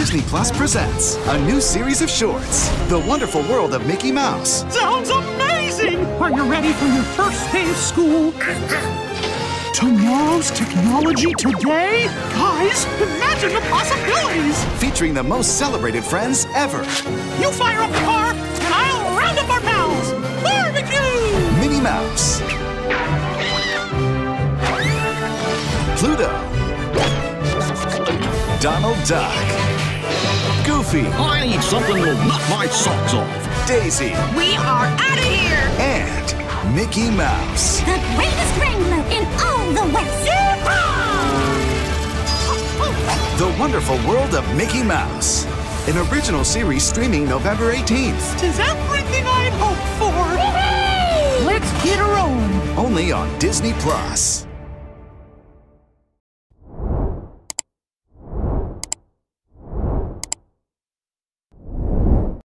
Disney Plus presents a new series of shorts The Wonderful World of Mickey Mouse. Sounds amazing! Are you ready for your first day of school? Tomorrow's technology today? Guys, imagine the possibilities! Featuring the most celebrated friends ever You fire up the car, and I'll round up our pals! Barbecue! Minnie Mouse, Pluto, Donald Duck, Goofy, I need something to knock my socks off. Daisy, We are out of here! and Mickey Mouse. The greatest wrangler in all the West. The Wonderful World of Mickey Mouse. An original series streaming November 18th. Tis everything I'd hoped for! Let's get her on! Only on Disney Plus.